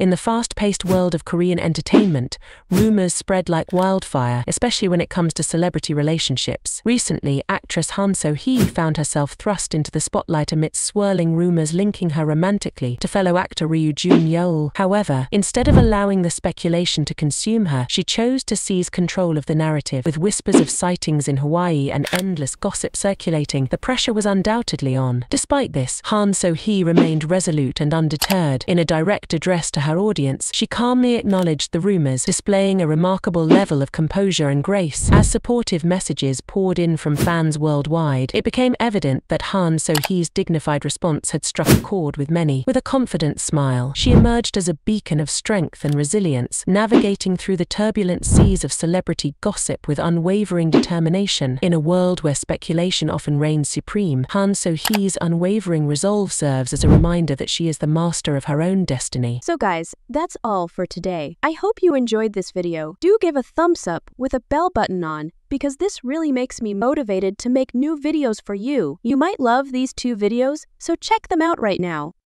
In the fast paced world of Korean entertainment, rumors spread like wildfire, especially when it comes to celebrity relationships. Recently, actress Han So Hee found herself thrust into the spotlight amidst swirling rumors linking her romantically to fellow actor Ryu Jun Yeol. However, instead of allowing the speculation to consume her, she chose to seize control of the narrative. With whispers of sightings in Hawaii and endless gossip circulating, the pressure was undoubtedly on. Despite this, Han So Hee remained resolute and undeterred. In a direct address to her audience, she calmly acknowledged the rumors, displaying a remarkable level of composure and grace. As supportive messages poured in from fans worldwide, it became evident that Han So Hee's dignified response had struck a chord with many. With a confident smile, she emerged as a beacon of strength and resilience, navigating through the turbulent seas of celebrity gossip with unwavering determination. In a world where speculation often reigns supreme, Han So Hee's unwavering resolve serves as a reminder that she is the master of her own destiny. So guys, that's all for today. I hope you enjoyed this video. Do give a thumbs up with a bell button on because this really makes me motivated to make new videos for you. You might love these two videos, so check them out right now.